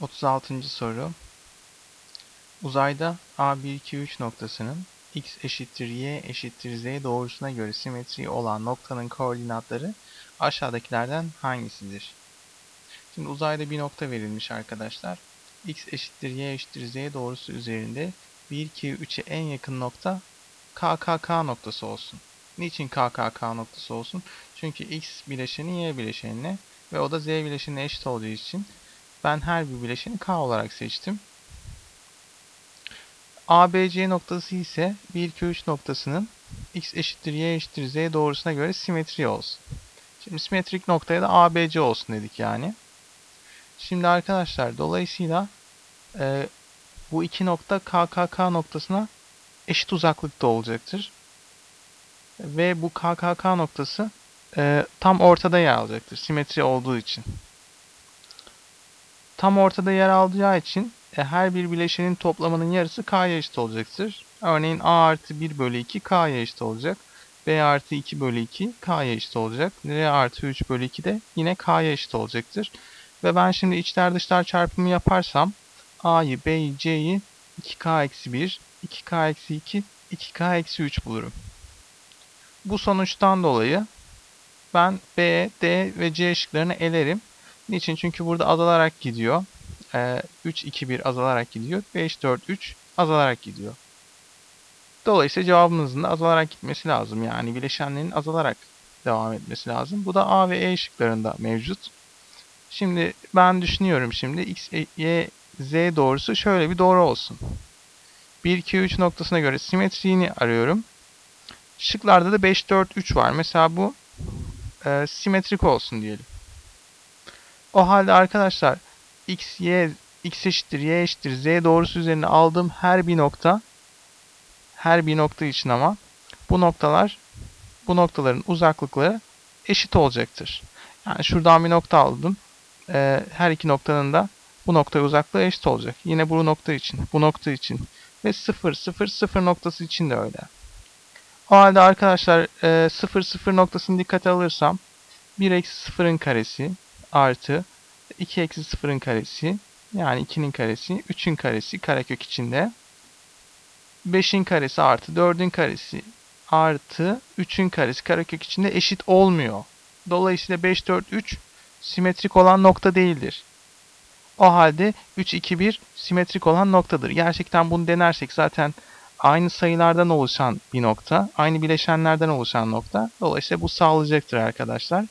36. soru. Uzayda A1, 2, 3 noktasının x eşittir y eşittir z doğrusuna göre simetri olan noktanın koordinatları aşağıdakilerden hangisidir? Şimdi uzayda bir nokta verilmiş arkadaşlar. x eşittir y eşittir z doğrusu üzerinde 1, 2, 3'e en yakın nokta KKK noktası olsun. Niçin KKK noktası olsun? Çünkü x bileşeni y bileşenine ve o da z bileşenine eşit olduğu için ben her bir bileşeni K olarak seçtim. ABC noktası ise 1, 2, 3 noktasının x eşittir y eşittir z doğrusuna göre simetri olsun. Şimdi simetrik noktaya da ABC olsun dedik yani. Şimdi arkadaşlar dolayısıyla e, bu iki nokta KKK noktasına eşit uzaklıkta olacaktır. Ve bu KKK noktası e, tam ortada yer alacaktır simetri olduğu için tam ortada yer alacağı için e, her bir bileşenin toplamının yarısı k'ya eşit olacaktır. Örneğin a artı 1 bölü 2 k'ya eşit olacak. b artı 2 bölü 2 k'ya eşit olacak. r artı 3 bölü 2 de yine k'ya eşit olacaktır. Ve ben şimdi içler dışlar çarpımı yaparsam a'yı, b'yi, c'yi 2k eksi 1, 2k eksi 2, 2k eksi 3 bulurum. Bu sonuçtan dolayı ben B, D ve C şıklarını elerim. Niçin? Çünkü burada azalarak gidiyor. Ee, 3, 2, 1 azalarak gidiyor. 5, 4, 3 azalarak gidiyor. Dolayısıyla cevabımızın da azalarak gitmesi lazım. Yani bileşenlerin azalarak devam etmesi lazım. Bu da A ve E şıklarında mevcut. Şimdi ben düşünüyorum şimdi X, Y, Z doğrusu şöyle bir doğru olsun. 1, 2, 3 noktasına göre simetriğini arıyorum. Şıklarda da 5, 4, 3 var. Mesela bu e, simetrik olsun diyelim. O halde arkadaşlar x, y, x eşittir, y eşittir, z doğrusu üzerine aldığım her bir nokta her bir nokta için ama bu noktalar bu noktaların uzaklıkları eşit olacaktır. Yani şuradan bir nokta aldım. Ee, her iki noktanın da bu nokta uzaklığı eşit olacak. Yine bu nokta için, bu nokta için ve 0, 0, 0 noktası için de öyle. O halde arkadaşlar e, 0, 0 noktasını dikkate alırsam 1 eksi 0'ın karesi artı 2 eksi 0'ın karesi yani 2'nin karesi 3'ün karesi karekök içinde 5'in karesi artı 4'ün karesi artı 3'ün karesi karekök içinde eşit olmuyor. Dolayısıyla 5, 4, 3 simetrik olan nokta değildir. O halde 3, 2, 1 simetrik olan noktadır. Gerçekten bunu denersek zaten aynı sayılardan oluşan bir nokta, aynı bileşenlerden oluşan nokta. Dolayısıyla bu sağlayacaktır arkadaşlar.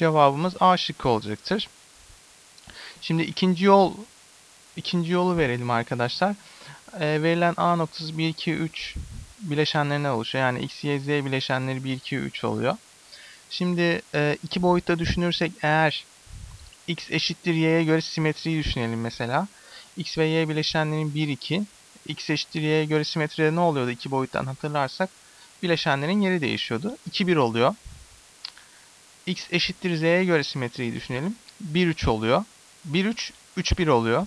Cevabımız A şıkkı olacaktır. Şimdi ikinci yol ikinci yolu verelim arkadaşlar. E, verilen A noktası 1 2 3 bileşenlerinden oluşuyor. Yani x, y, z bileşenleri 1 2 3 oluyor. Şimdi e, iki boyutta düşünürsek eğer x eşittir y'ye göre simetriyi düşünelim mesela. x ve y bileşenlerin 1 2 x eşittir y'ye göre simetride ne oluyordu iki boyuttan hatırlarsak? Bileşenlerin yeri değişiyordu. 2 1 oluyor x eşittir z'ye göre simetriyi düşünelim. 1 3 oluyor. 1 3 3 1 oluyor.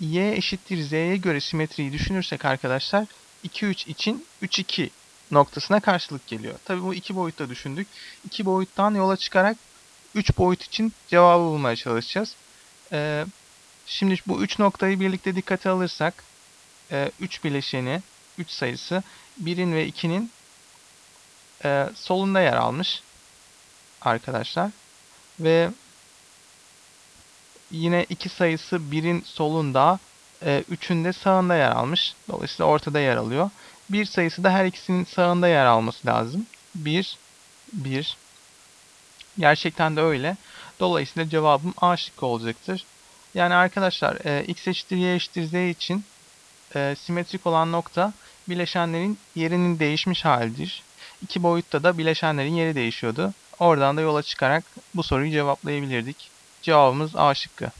y eşittir z'ye göre simetriyi düşünürsek arkadaşlar 2 3 için 3 2 noktasına karşılık geliyor. Tabi bu iki boyutta düşündük. İki boyuttan yola çıkarak 3 boyut için cevabı bulmaya çalışacağız. Ee, şimdi bu 3 noktayı birlikte dikkate alırsak 3 e, bileşeni 3 sayısı 1'in ve 2'nin e, solunda yer almış arkadaşlar. Ve yine iki sayısı 1'in solunda, 3'ün e, de sağında yer almış. Dolayısıyla ortada yer alıyor. Bir sayısı da her ikisinin sağında yer alması lazım. 1, 1. Gerçekten de öyle. Dolayısıyla cevabım A şıkkı olacaktır. Yani arkadaşlar e, x eşittir y eşittir z için e, simetrik olan nokta bileşenlerin yerinin değişmiş halidir. İki boyutta da bileşenlerin yeri değişiyordu. Oradan da yola çıkarak bu soruyu cevaplayabilirdik. Cevabımız A şıkkı.